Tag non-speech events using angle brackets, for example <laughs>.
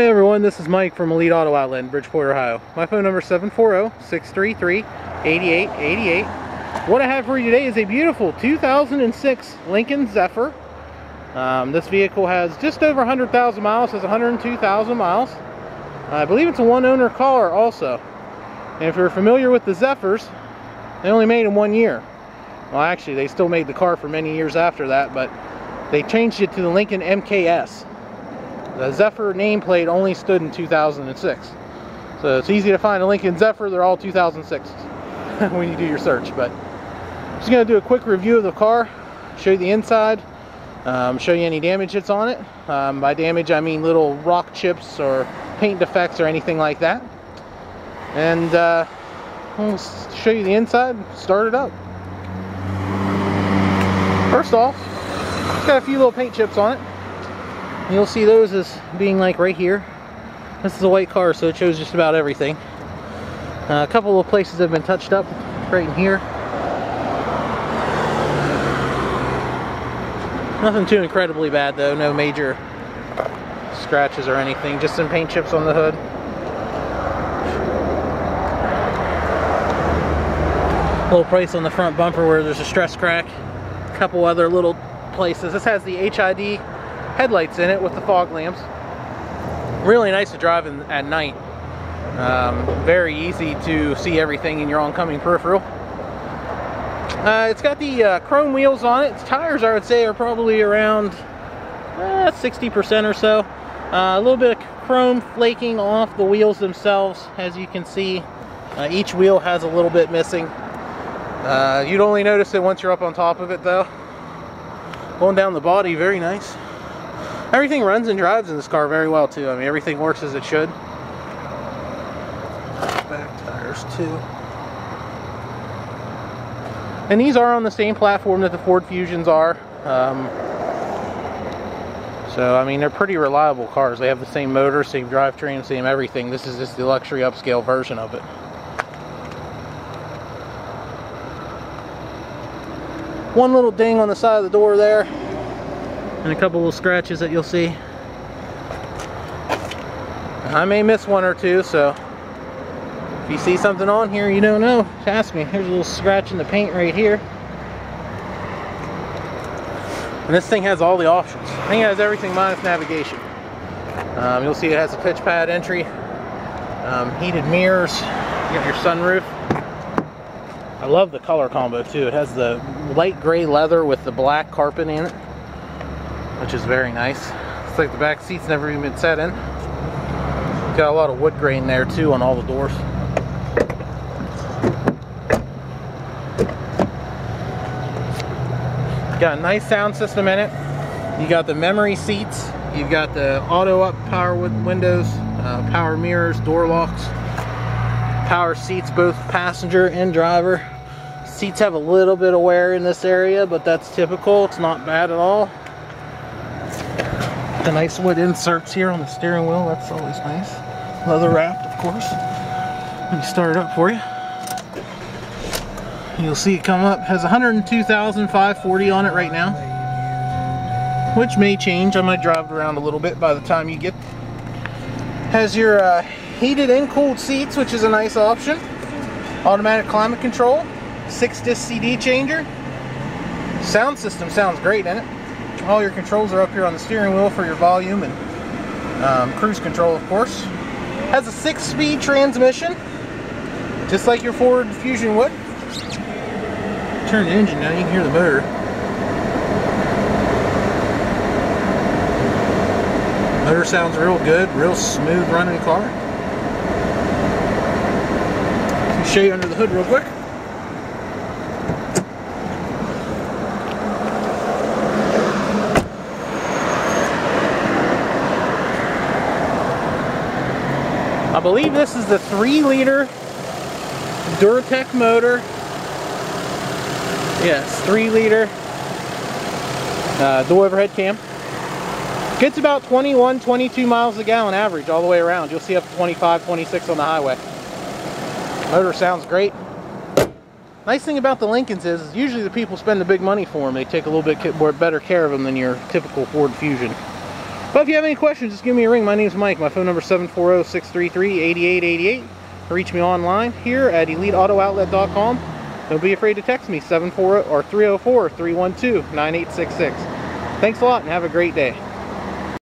Hey everyone, this is Mike from Elite Auto Outlet in Bridgeport, Ohio. My phone number is 740-633-8888. What I have for you today is a beautiful 2006 Lincoln Zephyr. Um, this vehicle has just over 100,000 miles, has 102,000 miles. I believe it's a one owner car also. And if you're familiar with the Zephyrs, they only made them one year. Well actually they still made the car for many years after that, but they changed it to the Lincoln MKZ. The Zephyr nameplate only stood in 2006. So it's easy to find a Lincoln Zephyr, they're all 2006 <laughs> when you do your search. But I'm just gonna do a quick review of the car, show you the inside, um, show you any damage that's on it. Um, by damage I mean little rock chips or paint defects or anything like that. And uh, we'll show you the inside, start it up. First off, it's got a few little paint chips on it. You'll see those as being like right here. This is a white car, so it shows just about everything. Uh, a couple of places have been touched up, right in here. Nothing too incredibly bad though, no major scratches or anything, just some paint chips on the hood. little price on the front bumper where there's a stress crack. A couple other little places. This has the HID headlights in it with the fog lamps. Really nice to drive in, at night. Um, very easy to see everything in your oncoming peripheral. Uh, it's got the uh, chrome wheels on it. Its tires, I would say, are probably around 60% uh, or so. Uh, a little bit of chrome flaking off the wheels themselves, as you can see. Uh, each wheel has a little bit missing. you'd only notice it once you're up on top of it, though. Going down the body, very nice. Everything runs and drives in this car very well too. I mean, everything works as it should. Back tires too. And these are on the same platform that the Ford Fusions are. Um, so, I mean, they're pretty reliable cars. They have the same motor, same drivetrain, same everything. This is just the luxury upscale version of it. One little ding on the side of the door there and a couple little scratches that you'll see. I may miss one or two, so if you see something on here you don't know, ask me. Here's a little scratch in the paint right here. And this thing has all the options. I think it has everything minus navigation. Um, you'll see it has a pitch pad entry, um, heated mirrors, you got your sunroof. I love the color combo too. It has the light gray leather with the black carpet in it which is very nice. Looks like the back seat's never even been set in. Got a lot of wood grain there too on all the doors. Got a nice sound system in it. You got the memory seats. You've got the auto up power windows, uh, power mirrors, door locks, power seats, both passenger and driver. Seats have a little bit of wear in this area, but that's typical. It's not bad at all. The nice wood inserts here on the steering wheel, that's always nice. Leather wrapped, of course. Let me start it up for you. You'll see it come up, has 102,540 on it right now. Which may change, I might drive it around a little bit by the time you get. Has your uh, heated and cooled seats, which is a nice option. Automatic climate control, 6 disc CD changer. Sound system sounds great in it all your controls are up here on the steering wheel for your volume and um, cruise control, of course. Has a six-speed transmission, just like your Ford Fusion would. Turn the engine now, you can hear the motor. Motor sounds real good, real smooth running car. Show you under the hood real quick. I believe this is the 3 liter Duratec motor. Yes, 3 liter uh, dual overhead cam. Gets about 21, 22 miles a gallon average all the way around. You'll see up to 25, 26 on the highway. Motor sounds great. Nice thing about the Lincolns is usually the people spend the big money for them. They take a little bit better care of them than your typical Ford Fusion. But if you have any questions, just give me a ring. My name is Mike. My phone number is 740-633-8888. Reach me online here at eliteautooutlet.com. Don't be afraid to text me 740 or 304-312-9866. Thanks a lot and have a great day.